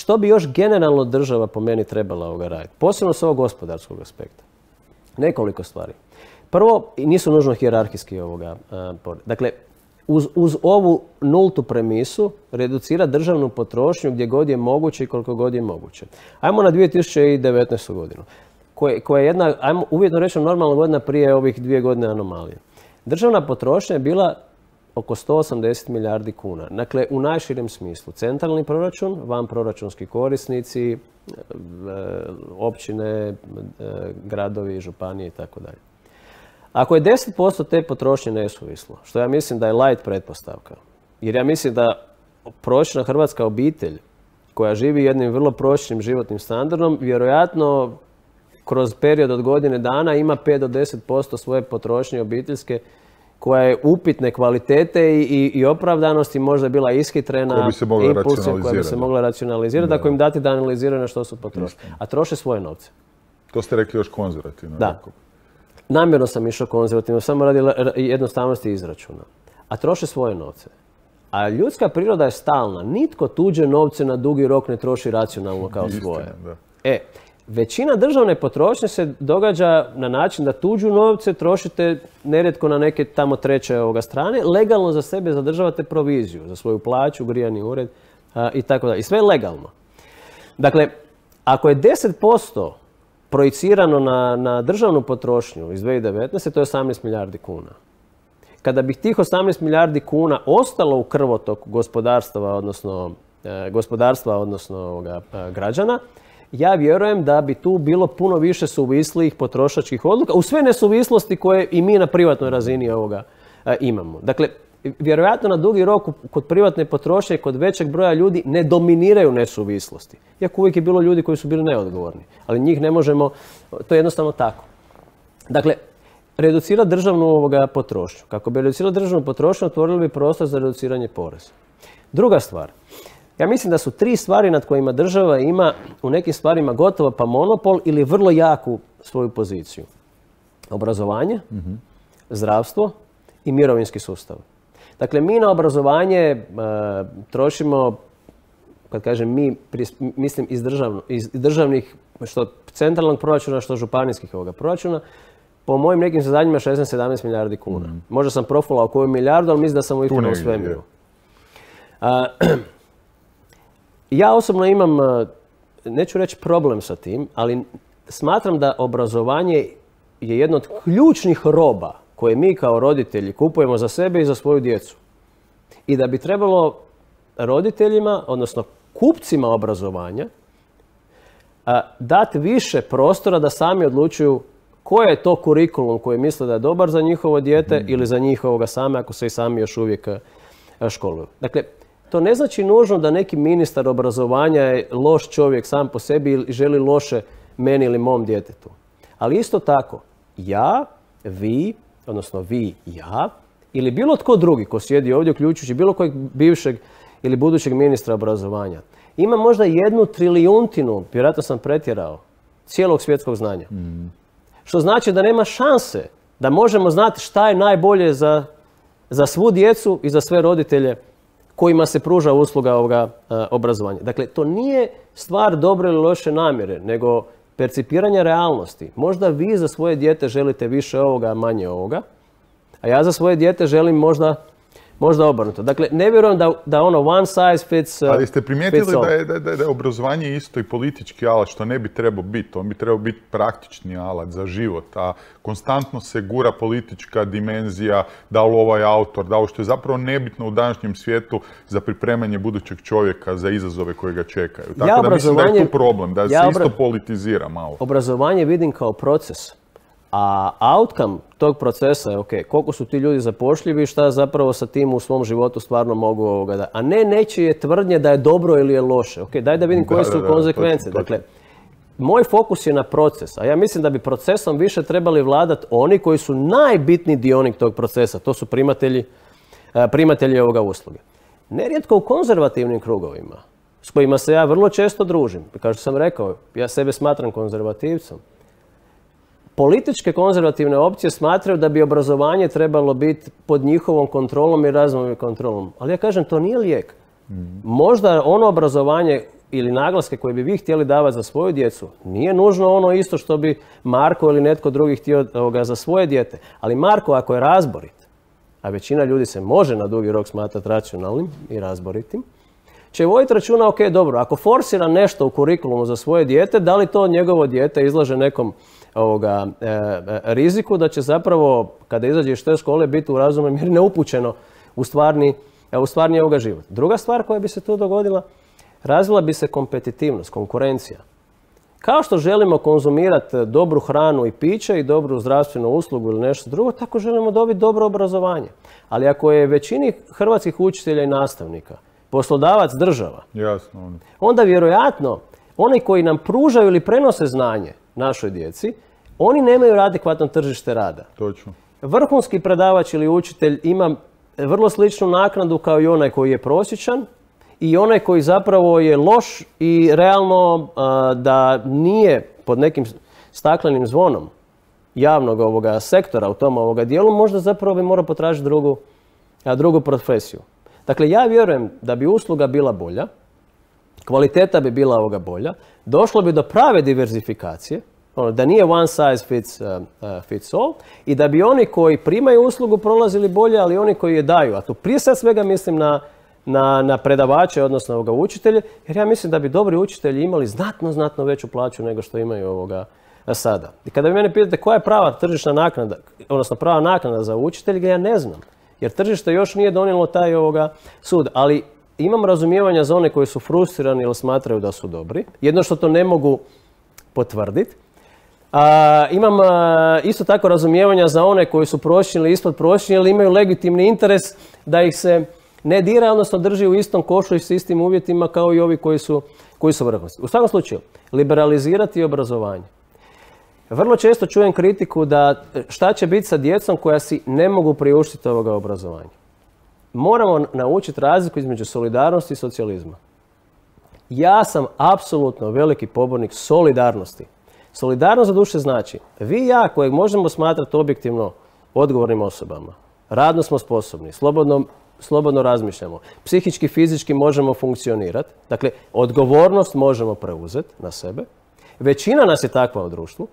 što bi još generalno država po meni trebala ovoga raditi? Posebno s ovog gospodarskog aspekta. Nekoliko stvari. Prvo, nisu nužno hijerarhijski ovoga. Dakle, uz, uz ovu nultu premisu reducira državnu potrošnju gdje god je moguće i koliko god je moguće. Ajmo na 2019. godinu, koja je jedna, ajmo uvjetno reći, normalna godina prije ovih dvije godine anomalije. Državna potrošnja je bila oko 180 milijardi kuna. Dakle, u najširem smislu. Centralni proračun, van proračunski korisnici, e, općine, e, gradovi, županije i tako dalje. Ako je 10% te potrošnje nesuvislo, što ja mislim da je light pretpostavka, jer ja mislim da prosječna hrvatska obitelj koja živi jednim vrlo prosječnim životnim standardom, vjerojatno kroz period od godine dana ima 5 do 10% svoje potrošnje obiteljske koja je upitne kvalitete i, i opravdanosti, možda je bila ishitrena, koja bi se mogla racionalizirati. koja bi se mogla racionalizirati, ako im dati da analiziraju na što su potrošili. A troše svoje novce. To ste rekli još konzervativno. Da. Namjerno sam išao konzervativno, samo radi jednostavnosti izračuna. A troše svoje novce. A ljudska priroda je stalna. Nitko tuđe novce na dugi rok ne troši racionalno kao svoje. E, većina državne potrošnje se događa na način da tuđu novce trošite nerijetko na neke tamo treće ovoga strane. Legalno za sebe zadržavate proviziju za svoju plaću, grijani ured i tako dalje. I sve je legalno. Dakle, ako je 10% projicirano na, na državnu potrošnju iz 2019. to je 18 milijardi kuna. Kada bi tih 18 milijardi kuna ostalo u krvotoku gospodarstva, odnosno e, gospodarstva, odnosno ovoga, e, građana, ja vjerujem da bi tu bilo puno više suvislih potrošačkih odluka, u sve nesuvislosti koje i mi na privatnoj razini ovoga e, imamo. Dakle, vjerojatno na dugi rok kod privatne potrošnje, kod većeg broja ljudi ne dominiraju nesuvislosti. Iako uvijek je bilo ljudi koji su bili neodgovorni. Ali njih ne možemo, to je jednostavno tako. Dakle, reducira državnu ovoga potrošnju. Kako bi reducirala državnu potrošnju, otvorili bi prostor za reduciranje poreza. Druga stvar. Ja mislim da su tri stvari nad kojima država ima u nekim stvarima gotovo pa monopol ili vrlo jaku svoju poziciju. Obrazovanje, mhm. zdravstvo i mirovinski sustav. Dakle, mi na obrazovanje e, trošimo, kad kažem mi, mislim iz, iz državnih, što centralnog proračuna, što županijskih ovoga proračuna, po mojim nekim zadnjima 16-17 milijardi kuna. Mm. Možda sam profulao koju milijardu, ali mislim da sam u u svemiru. Ja osobno imam, e, neću reći problem sa tim, ali smatram da obrazovanje je jedno od ključnih roba koje mi kao roditelji kupujemo za sebe i za svoju djecu. I da bi trebalo roditeljima, odnosno kupcima obrazovanja, dati više prostora da sami odlučuju koji je to kurikulum koji misle da je dobar za njihovo dijete mhm. ili za njihovoga same ako se i sami još uvijek školuju. Dakle, to ne znači nužno da neki ministar obrazovanja je loš čovjek sam po sebi i želi loše meni ili mom djetetu. Ali isto tako, ja, vi, odnosno vi i ja, ili bilo tko drugi ko sjedi ovdje, uključujući bilo kojeg bivšeg ili budućeg ministra obrazovanja, ima možda jednu trilijuntinu, vjerojatno sam pretjerao, cijelog svjetskog znanja. Mm. Što znači da nema šanse da možemo znati šta je najbolje za, za svu djecu i za sve roditelje kojima se pruža usluga ovoga e, obrazovanja. Dakle, to nije stvar dobre ili loše namjere, nego percipiranje realnosti. Možda vi za svoje dijete želite više ovoga, manje ovoga, a ja za svoje dijete želim možda Možda obrnuto. Dakle, ne vjerujem da, da ono one size fits uh, Ali ste primijetili da je, da, da je obrazovanje isto i politički alat, što ne bi trebao biti. On bi trebao biti praktični alat za život, a konstantno se gura politička dimenzija, da li ovaj autor, da li što je zapravo nebitno u današnjem svijetu za pripremanje budućeg čovjeka za izazove koje ga čekaju. Tako da mislim da je tu problem, da se isto politizira malo. Obrazovanje vidim kao proces a outcome tog procesa je, ok, koliko su ti ljudi zapošljivi, šta zapravo sa tim u svom životu stvarno mogu ovoga da... A ne nečije tvrdnje da je dobro ili je loše. Ok, daj da vidim koje su konsekvence. Dakle, moj fokus je na proces, a ja mislim da bi procesom više trebali vladati oni koji su najbitniji dionik tog procesa. To su primatelji, e, primatelji ovoga usluge. Nerijetko u konzervativnim krugovima, s kojima se ja vrlo često družim. Kao što sam rekao, ja sebe smatram konzervativcom političke konzervativne opcije smatraju da bi obrazovanje trebalo biti pod njihovom kontrolom i razvojnom kontrolom. Ali ja kažem, to nije lijek. Možda ono obrazovanje ili naglaske koje bi vi htjeli davati za svoju djecu nije nužno ono isto što bi Marko ili netko drugi htio ovoga, za svoje dijete. Ali Marko ako je razborit, a većina ljudi se može na dugi rok smatrati racionalnim i razboritim, će voditi računa, ok, dobro, ako forsira nešto u kurikulumu za svoje dijete, da li to njegovo dijete izlaže nekom ovoga, e, e, riziku da će zapravo, kada izađe iz te škole, biti u razumnom mjeri neupućeno u stvarni, e, u stvarni ovoga život. Druga stvar koja bi se tu dogodila, razvila bi se kompetitivnost, konkurencija. Kao što želimo konzumirati dobru hranu i piće i dobru zdravstvenu uslugu ili nešto drugo, tako želimo dobiti dobro obrazovanje. Ali ako je većini hrvatskih učitelja i nastavnika poslodavac država, Jasno. ono. onda vjerojatno oni koji nam pružaju ili prenose znanje našoj djeci, oni nemaju adekvatno tržište rada. Točno. Vrhunski predavač ili učitelj ima vrlo sličnu naknadu kao i onaj koji je prosječan i onaj koji zapravo je loš i realno a, da nije pod nekim staklenim zvonom javnog ovoga sektora u tom ovoga dijelu, možda zapravo bi morao potražiti drugu, a, drugu profesiju. Dakle, ja vjerujem da bi usluga bila bolja, kvaliteta bi bila ovoga bolja, došlo bi do prave diverzifikacije, ono, da nije one size fits, uh, uh, fits all i da bi oni koji primaju uslugu prolazili bolje, ali oni koji je daju, a tu prije sad svega mislim na, na, na predavače, odnosno ovoga učitelje, jer ja mislim da bi dobri učitelji imali znatno, znatno veću plaću nego što imaju ovoga sada. I kada vi mene pitate koja je prava tržišna naknada, odnosno prava naknada za učitelja, ja ne znam. Jer tržište još nije donijelo taj ovoga sud, ali imam razumijevanja za one koji su frustrirani ili smatraju da su dobri. Jedno što to ne mogu potvrditi. A, imam a, isto tako razumijevanja za one koji su prosječni ili ispod prosječni ili imaju legitimni interes da ih se ne dira, odnosno drži u istom košu i s istim uvjetima kao i ovi koji su, koji su vrhunski. U svakom slučaju, liberalizirati obrazovanje. Vrlo često čujem kritiku da šta će biti sa djecom koja si ne mogu priuštiti ovoga obrazovanja. Moramo naučiti razliku između solidarnosti i socijalizma. Ja sam apsolutno veliki pobornik solidarnosti. Solidarnost za duše znači vi i ja kojeg možemo smatrati objektivno odgovornim osobama. Radno smo sposobni, slobodno, slobodno razmišljamo, psihički, fizički možemo funkcionirati. Dakle, odgovornost možemo preuzeti na sebe. Većina nas je takva u društvu.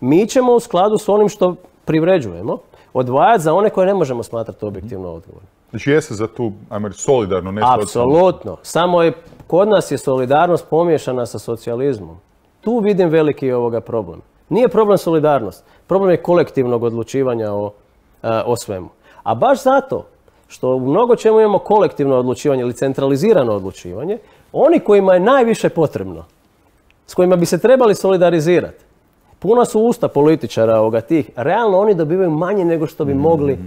Mi ćemo u skladu s onim što privređujemo odvajati za one koje ne možemo smatrati objektivno odgovornim. Znači jeste za tu, ajmo reći, solidarno, ne socijalno. Apsolutno. Samo je, kod nas je solidarnost pomiješana sa socijalizmom. Tu vidim veliki ovoga problem. Nije problem solidarnost, problem je kolektivnog odlučivanja o, a, o svemu. A baš zato što u mnogo čemu imamo kolektivno odlučivanje ili centralizirano odlučivanje, oni kojima je najviše potrebno, s kojima bi se trebali solidarizirati, puna su usta političara ovoga tih, realno oni dobivaju manje nego što bi mogli,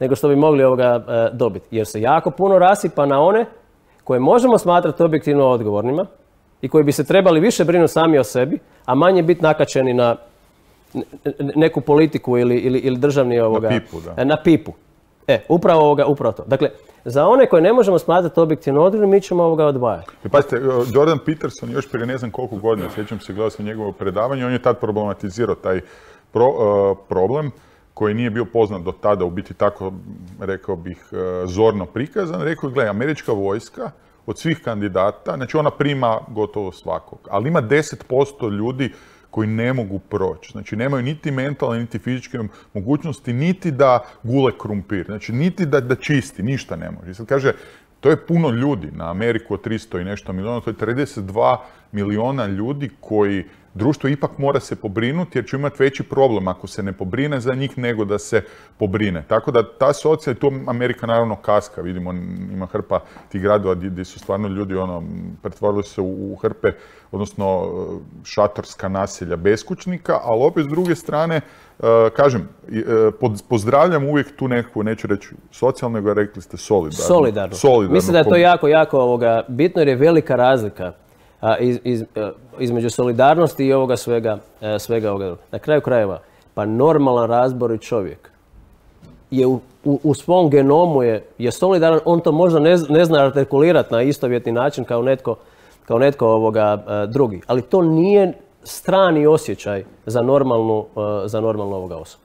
nego što bi mogli ovoga e, dobiti. Jer se jako puno rasipa na one koje možemo smatrati objektivno odgovornima i koji bi se trebali više brinuti sami o sebi, a manje biti nakačeni na ne- ne- neku politiku ili, ili, ili državni ovoga... pipu, da. e, Na pipu. E, upravo, ovoga, upravo to. Dakle, za one koje ne možemo smatrati objektivno odgovornim, mi ćemo ovoga odvajati. I pazite, Jordan Peterson još prije ne znam koliko godina, sjećam se, gledao sam njegovo predavanje, on je tad problematizirao taj pro- uh, problem koji nije bio poznat do tada, u biti tako, rekao bih, uh, zorno prikazan. Rekao je, gledaj, američka vojska od svih kandidata, znači ona prima gotovo svakog, ali ima 10% ljudi koji ne mogu proći. Znači nemaju niti mentalne, niti fizičke mogućnosti, niti da gule krumpir, znači niti da, da čisti, ništa ne može. I sad kaže, to je puno ljudi na Ameriku od 300 i nešto miliona, to je 32 miliona ljudi koji društvo ipak mora se pobrinuti jer će imati veći problem ako se ne pobrine za njih nego da se pobrine. Tako da ta socija, i tu Amerika naravno kaska, vidimo ima hrpa tih gradova gdje, su stvarno ljudi ono, pretvorili se u, hrpe, odnosno e, šatorska naselja beskućnika, ali opet s druge strane, e, kažem, e, pozdravljam uvijek tu nekakvu, neću reći socijalno, nego rekli ste solidarno. Solidarno. Solidarno. Mislim da je to jako, jako ovoga, bitno jer je velika razlika iz, iz- a, između solidarnosti i ovoga svega, a, svega ovoga. Na kraju krajeva, pa normalan razbori čovjek je u, u, u svom genomu je, je solidaran, on to možda ne, ne zna artikulirati na istovjetni način kao netko, kao netko ovoga a, drugi. Ali to nije strani osjećaj za normalnu, za normalnu ovoga osobu.